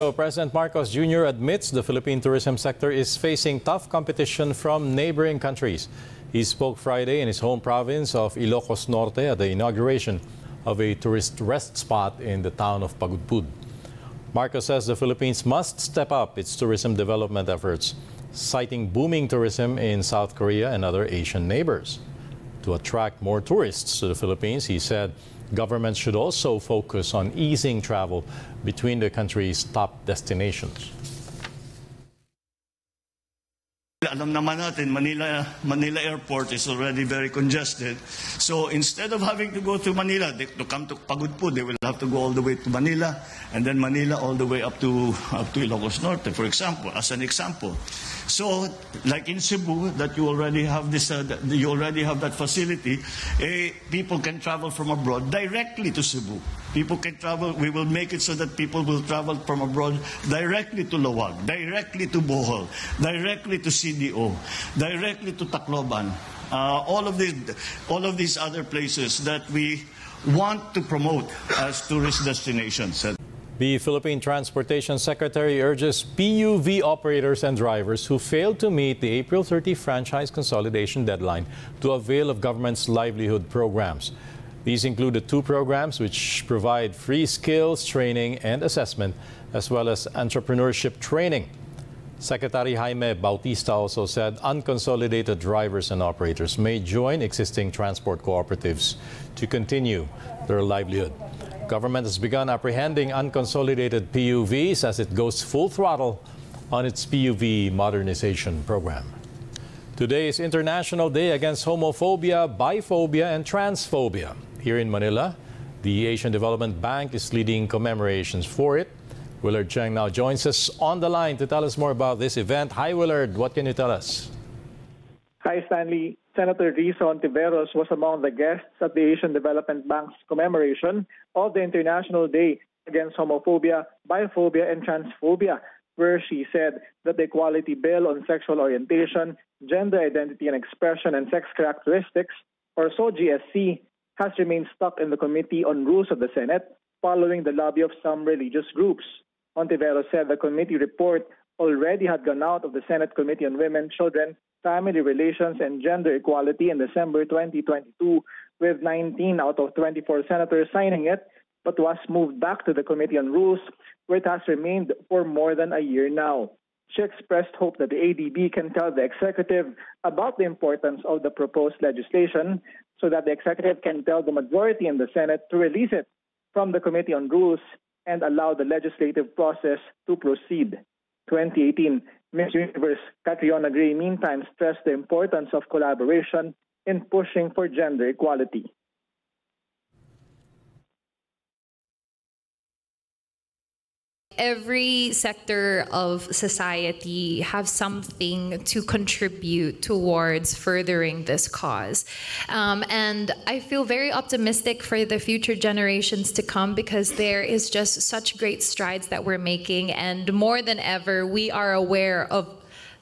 So President Marcos Jr. admits the Philippine tourism sector is facing tough competition from neighboring countries. He spoke Friday in his home province of Ilocos Norte at the inauguration of a tourist rest spot in the town of Pagudpud. Marcos says the Philippines must step up its tourism development efforts, citing booming tourism in South Korea and other Asian neighbors. To attract more tourists to the Philippines, he said governments should also focus on easing travel between the country's top destinations. Alam naman natin, Manila, Manila Airport is already very congested. So instead of having to go to Manila, they, to come to Pagudpud, they will have to go all the way to Manila, and then Manila all the way up to up to Ilocos Norte, for example, as an example. So, like in Cebu, that you already have this, uh, you already have that facility, eh, people can travel from abroad directly to Cebu. People can travel. We will make it so that people will travel from abroad directly to Laoag, directly to Bohol, directly to CDO, directly to Tacloban. Uh, all of these, all of these other places that we want to promote as tourist destinations. The Philippine Transportation Secretary urges PUV operators and drivers who failed to meet the April 30 franchise consolidation deadline to avail of government's livelihood programs. These include the two programs which provide free skills training and assessment, as well as entrepreneurship training. Secretary Jaime Bautista also said unconsolidated drivers and operators may join existing transport cooperatives to continue their livelihood. Government has begun apprehending unconsolidated PUVs as it goes full throttle on its PUV modernization program. Today is International Day Against Homophobia, Biphobia, and Transphobia. Here in Manila, the Asian Development Bank is leading commemorations for it. Willard Cheng now joins us on the line to tell us more about this event. Hi, Willard. What can you tell us? Hi, Stanley. Senator Risa Hontiveros was among the guests at the Asian Development Bank's commemoration of the International Day Against Homophobia, Biphobia, and Transphobia, where she said that the Equality Bill on Sexual Orientation, Gender Identity and Expression, and Sex Characteristics, or SOGIESC, has remained stuck in the Committee on Rules of the Senate following the lobby of some religious groups. Hontiveros said the committee report already had gone out of the Senate Committee on Women, Children, Family Relations and Gender Equality in December 2022, with 19 out of 24 senators signing it, but was moved back to the Committee on Rules, where it has remained for more than a year now. She expressed hope that the ADB can tell the executive about the importance of the proposed legislation so that the executive can tell the majority in the Senate to release it from the Committee on Rules and allow the legislative process to proceed. 2018, Miss Universe Catriona Gray meantime stressed the importance of collaboration in pushing for gender equality. Every sector of society have something to contribute towards furthering this cause. Um, and I feel very optimistic for the future generations to come because there is just such great strides that we're making. And more than ever, we are aware of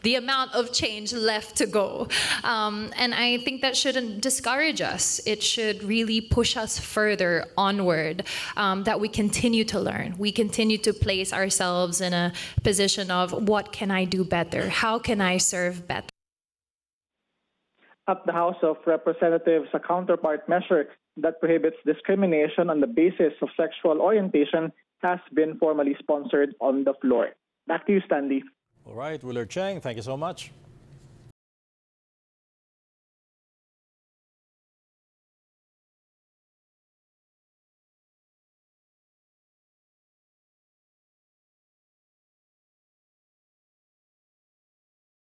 the amount of change left to go. Um, and I think that shouldn't discourage us. It should really push us further onward, um, that we continue to learn. We continue to place ourselves in a position of what can I do better? How can I serve better? At the House of Representatives, a counterpart measure that prohibits discrimination on the basis of sexual orientation has been formally sponsored on the floor. Back to you, Stanley. All right, Willard Chang, thank you so much.